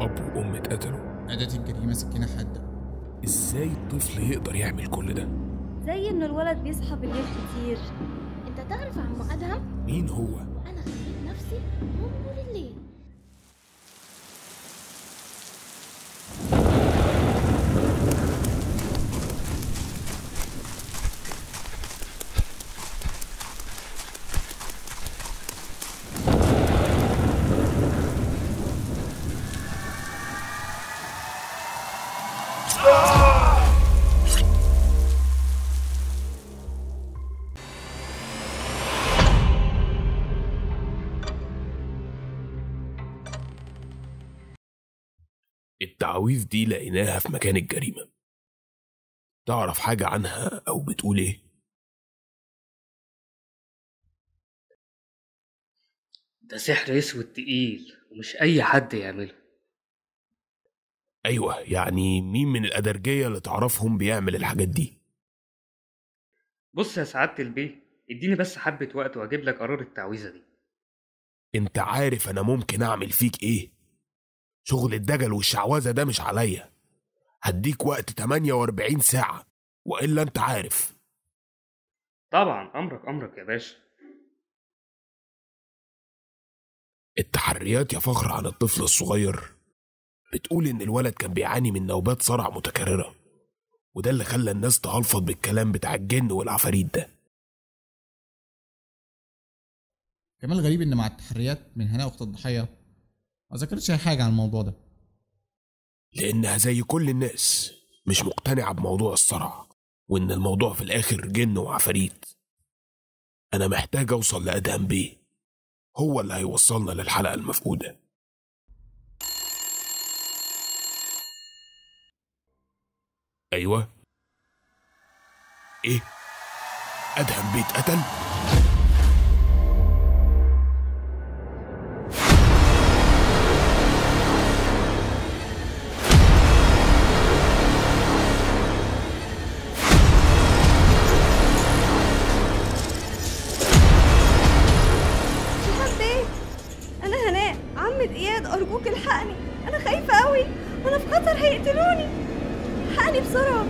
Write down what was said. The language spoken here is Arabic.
اب وام اتقتلوا أداة الجريمة سكينة حادة إزاي الطفل يقدر يعمل كل ده؟ زي إنه الولد بيصحى بالليل كتير. أنت تعرف عمو ادهم مين هو؟ أنا خليت نفسي التعاويذ دي لقيناها في مكان الجريمة تعرف حاجة عنها أو بتقول إيه؟ ده سحر أسود تقيل ومش أي حد يعمله أيوة يعني مين من الأدرجية اللي تعرفهم بيعمل الحاجات دي؟ بص يا سعادة البيه إديني بس حبة وقت وأجيب لك قرار التعويذة دي أنت عارف أنا ممكن أعمل فيك إيه؟ شغل الدجل والشعوذة ده مش عليا. هديك وقت 48 ساعة وإلا أنت عارف. طبعا أمرك أمرك يا باشا. التحريات يا فخر عن الطفل الصغير. بتقول إن الولد كان بيعاني من نوبات صرع متكررة. وده اللي خلى الناس تهلفظ بالكلام بتاع الجن والعفاريت ده. كمان الغريب إن مع التحريات من هناء أخت الضحية ما ذكرتش أي حاجة عن الموضوع ده. لأنها زي كل الناس مش مقتنعة بموضوع الصرع وإن الموضوع في الآخر جن وعفاريت. أنا محتاج أوصل لأدهم بيه. هو اللي هيوصلنا للحلقة المفقودة. أيوة. إيه؟ أدهم بيه اتقتل هيقتلوني؟ الحقني بسرعة.